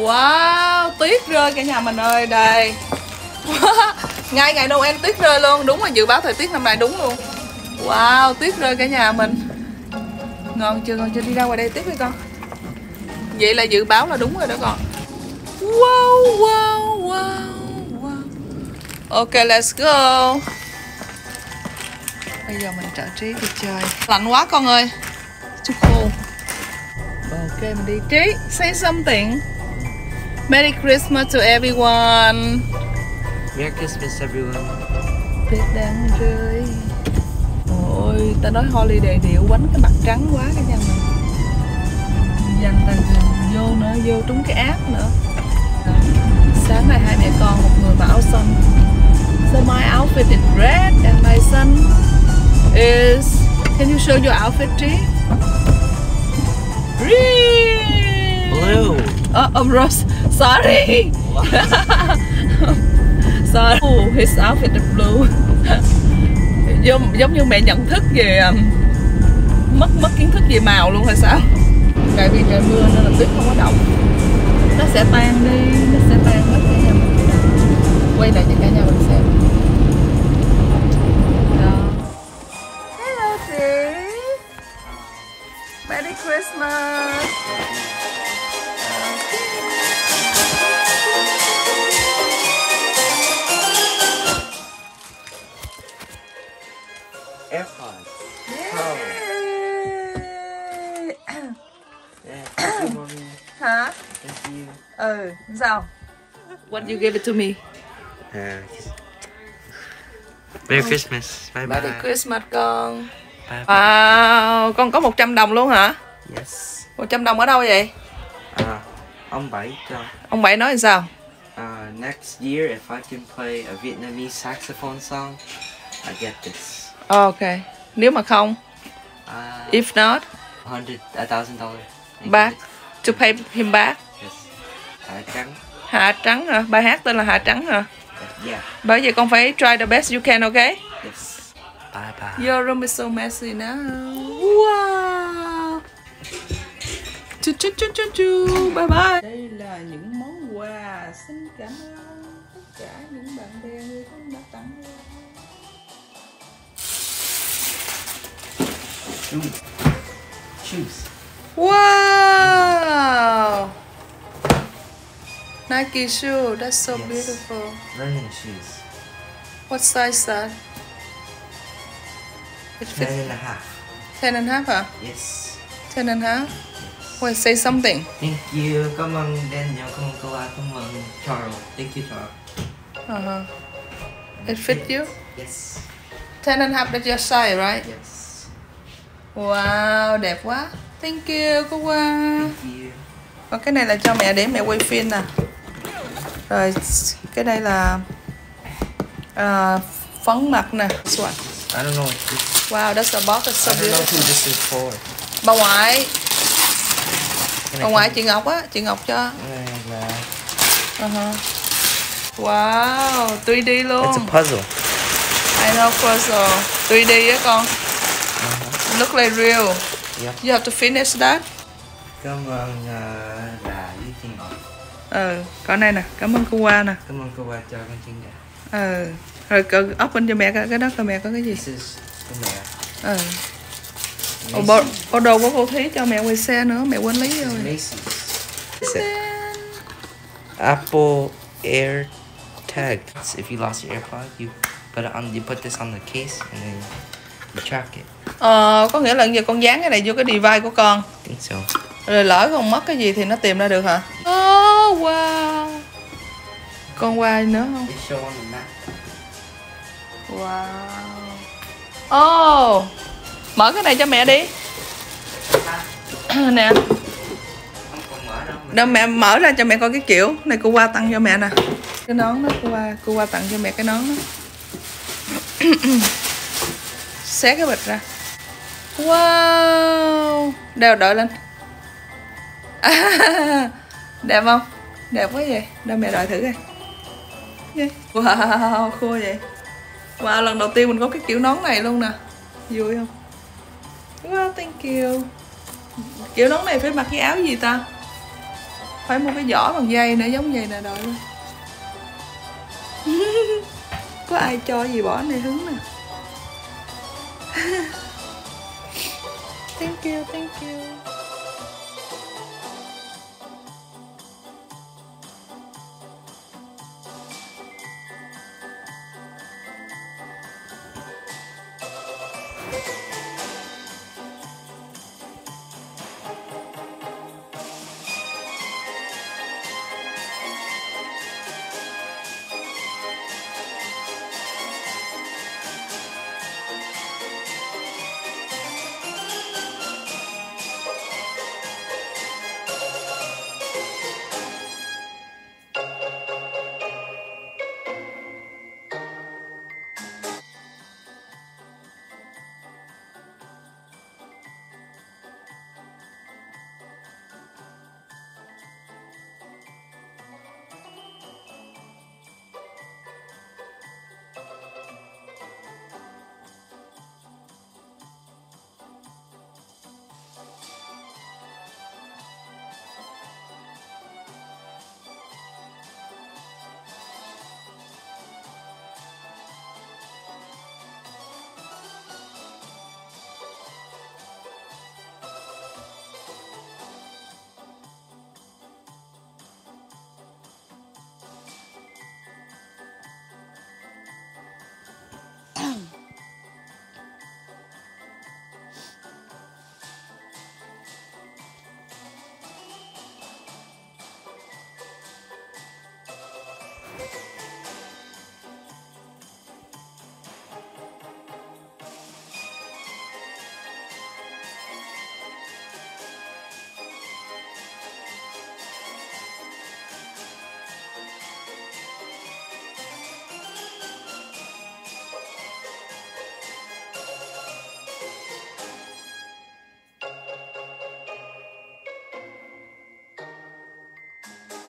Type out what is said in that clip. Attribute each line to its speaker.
Speaker 1: Wow, tuyết rơi cả nhà mình ơi, đây Ngay ngày Noel tuyết rơi luôn, đúng là dự báo thời tiết năm nay đúng luôn. Wow, tuyết rơi cả nhà mình. Ngon chưa, ngon chưa, đi ra ngoài đây tiếp đi con. Vậy là dự báo là đúng rồi đó con. Wow, wow, wow, wow. Ok, let's go. Bây giờ mình trợ trí đi chơi. Lạnh quá con ơi. Chút khô. Ok, mình đi trí Say something. Merry Christmas to everyone
Speaker 2: Merry Christmas, everyone.
Speaker 1: Tuyết đang rơi Ôi, ta nói holiday điệu quánh cái mặt trắng quá cả nhà mình Dành ta vô nữa, vô trúng cái áp nữa. Sáng nay hai mẹ con, một người mặc áo xanh So my outfit is red and my son is Can you show your outfit, Trí? Green
Speaker 2: Blue.
Speaker 1: Oh, oh, Rose, sorry. Sorry, oh, his outfit is blue giống, giống như mẹ nhận thức về um, mất mất kiến thức về màu luôn hay sao? Tại vì trời mưa nên là tuyết không có động. Nó sẽ tan đi nó sẽ tan hết cả nhà mình. Quay lại cho cả nhà mình xem ừ sao what you give it to me
Speaker 2: Uh, Merry Christmas. Bye bye.
Speaker 1: Merry Christmas con
Speaker 2: Bye bye.
Speaker 1: Wow, con có 100 đồng luôn hả?
Speaker 2: Yes.
Speaker 1: 100 đồng ở đâu vậy?
Speaker 2: À, ông Bảy cho.
Speaker 1: Ông Bảy nói sao?
Speaker 2: Uh, next year, if I can play a Vietnamese saxophone song, I get this.
Speaker 1: Ok, nếu mà không,
Speaker 2: Uh,
Speaker 1: if not,
Speaker 2: hundred, a thousand dollars.
Speaker 1: back, to pay him back.
Speaker 2: À, trắng.
Speaker 1: Hạ trắng hả? Bài hát tên là Hạ trắng hả?
Speaker 2: Yeah.
Speaker 1: Bởi vậy con phải try the best you can, ok?
Speaker 2: Yes. Bye bye.
Speaker 1: Your room is so messy now. Wow. Chu chu chu chu chu. Bye bye. Đây là những món quà. Xin cảm ơn tất cả những bạn bè người thân đã tặng.
Speaker 2: Shoes.
Speaker 1: Wow. Nike shoe. That's so
Speaker 2: Yes.
Speaker 1: beautiful.
Speaker 2: Running shoes.
Speaker 1: What size that? It
Speaker 2: Ten
Speaker 1: fits
Speaker 2: and a half.
Speaker 1: ten and a half, huh?
Speaker 2: Yes.
Speaker 1: Ten and a half. Wait, say something.
Speaker 2: Thank you. Cảm ơn Daniel. Cảm ơn cô Cảm ơn Charles. Thank you, Charles.
Speaker 1: Uh-huh. It fit you?
Speaker 2: Yes.
Speaker 1: Ten and a half that's your size, right?
Speaker 2: Yes.
Speaker 1: Wow, đẹp quá. Thank you, cô Hoa.
Speaker 2: Thank you.
Speaker 1: Còn cái này là cho mẹ để mẹ quay phim nè. Rồi cái đây là à, phấn mặt nè. This one.
Speaker 2: I don't know.
Speaker 1: Wow, that's a box that's so
Speaker 2: I don't know
Speaker 1: beautiful.
Speaker 2: who this is for.
Speaker 1: Bà ngoại, bà ngoại chị Ngọc á, chị Ngọc cho.
Speaker 2: Này là-
Speaker 1: Uh-huh. Wow, 3D luôn.
Speaker 2: It's a puzzle.
Speaker 1: I know puzzle. 3D á con.
Speaker 2: Uh-huh.
Speaker 1: Look like real.
Speaker 2: Yep.
Speaker 1: You have to finish that.
Speaker 2: Cảm ơn uh, là Lý Thiên Ngọc.
Speaker 1: Ừ, còn này nè, cảm ơn cô Hoa nè.
Speaker 2: Cảm ơn cô ba cho con chân gà.
Speaker 1: Ừ. Rồi cỡ open cho mẹ coi cái đó coi mẹ có cái gì.
Speaker 2: This is của mẹ.
Speaker 1: Ừ. Ồ, bộ, bộ đồ của cô Thí cho mẹ quay xe nữa, mẹ quên lấy rồi.
Speaker 2: Apple Air Tag. If you lost your AirPod, you put it on. You put this on the case and then you track it.
Speaker 1: Ờ, có nghĩa là giờ con dán cái này vô cái device của con.
Speaker 2: I think so.
Speaker 1: Rồi lỡ con mất cái gì thì nó tìm ra được hả? Wow. Con qua nữa không? Wow. Oh. Mở cái này cho mẹ đi. nè.
Speaker 2: Còn đâu.
Speaker 1: Đâu mẹ mở ra cho mẹ coi cái kiểu này cô qua tặng cho mẹ nè cái nón đó cô qua cô qua tặng cho mẹ cái nón đó xé cái bịch ra wow đeo đợi lên à, đẹp không đẹp quá vậy. Đâu mẹ đợi thử coi. Wow, khô vậy. Wow, lần đầu tiên mình có cái kiểu nón này luôn nè. Vui không? Wow, thank you. Kiểu nón này phải mặc cái áo gì ta? Phải mua cái giỏ bằng dây nữa, giống vậy nè đợi luôn. Có ai cho gì bỏ này hứng nè. Thank you thank you.